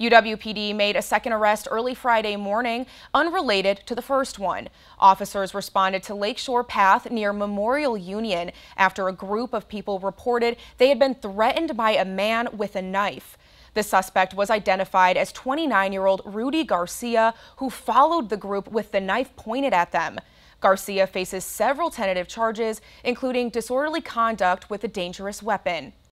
UWPD made a second arrest early Friday morning, unrelated to the first one. Officers responded to Lakeshore Path near Memorial Union after a group of people reported they had been threatened by a man with a knife. The suspect was identified as 29-year-old Rudy Garcia, who followed the group with the knife pointed at them. Garcia faces several tentative charges, including disorderly conduct with a dangerous weapon.